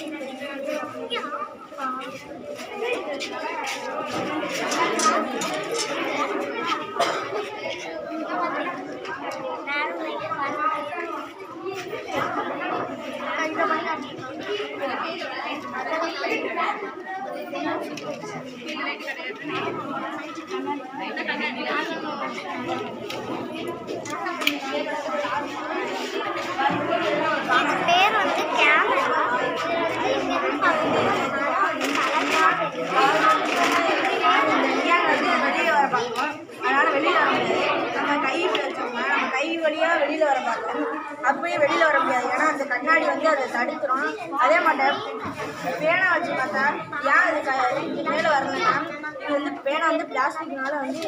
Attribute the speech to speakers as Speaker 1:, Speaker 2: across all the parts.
Speaker 1: இது பேர் வந்து கேமரா
Speaker 2: விஞ்ஞானம் வந்து வெளியே வர பார்க்கும் அதனால வெளியில வர முடியாது நம்ம கை இப்படி வச்சோம்னா நம்ம கை வழியா வெளியில வர பார்க்கும் அப்படியே வெளியில வர முடியாது. ஏன்னா அந்த கண்ணாடி வந்து அதை தடுத்துரும். அதே மாட்டேன். பேனா வச்சு பார்த்தா ஏன் அது க மேல வரலன்னா இது வந்து பேனா வந்து பிளாஸ்டிக்னால வந்து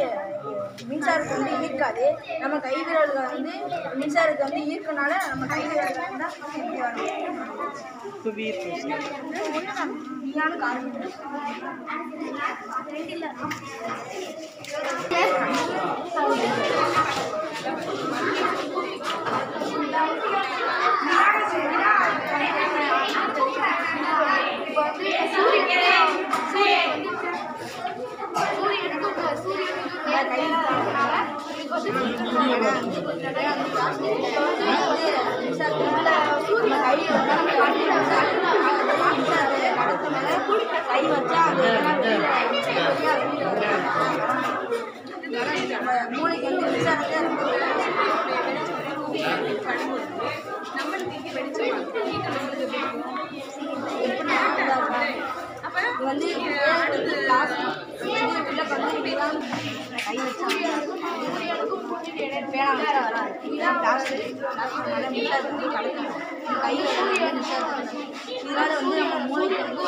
Speaker 2: மின்சாரத்தை வந்து ஈர்க்காது. நம்ம கை விரல்கள் வந்து மின்சாரத்தை வந்து ஈர்க்கனால நம்ம கை விரல்கள் தான் இப்படி வரும். விஞ்ஞான காரணம் மூளைக்கு வந்து மின்சாரத்தை இது வந்து லாஸ்ட் வந்து உள்ள வந்து இப்படிதான் கை வச்சாங்க. இதனால வந்து நம்ம மூளைக்கு வந்து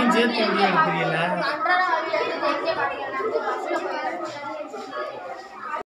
Speaker 3: அதையும் சேர்த்து முடியாது தெரியல